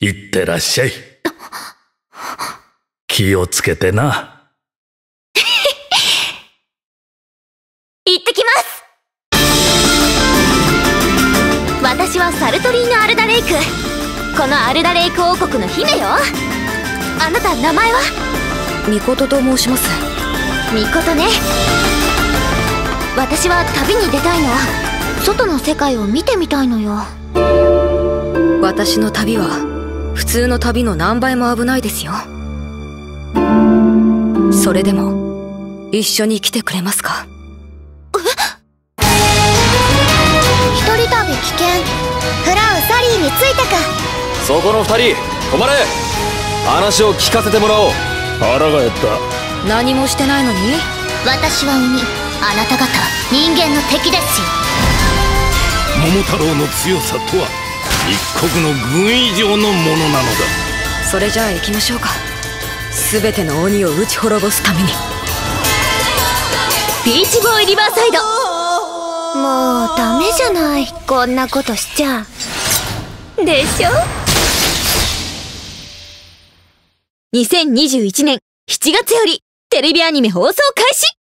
いってらっしゃい。気をつけてな。行ってきます。私はサルトリーノ・アルダレイク。このアルダレイク王国の姫よ。あなた名前は？ミコトと申します。ミコトね。私は旅に出たいの。外の世界を見てみたいのよ。私の旅は普通の旅の何倍も危ないですよ。それでも一緒に来てくれますか？一人旅危険。フラウサリーについたか。そこの二人止まれ。話を聞かせてもらおう。腹が減った。何もしてないのに？私は海あなた方人間の敵ですよ桃太郎の強さとは一国の軍以上のものなのだ。それじゃあ行きましょうか。全ての鬼を打ち滅ぼすために。ビーチボーイリバーサイド。もうダメじゃない。こんなことしちゃ。でしょ？2021年7月よりテレビアニメ放送開始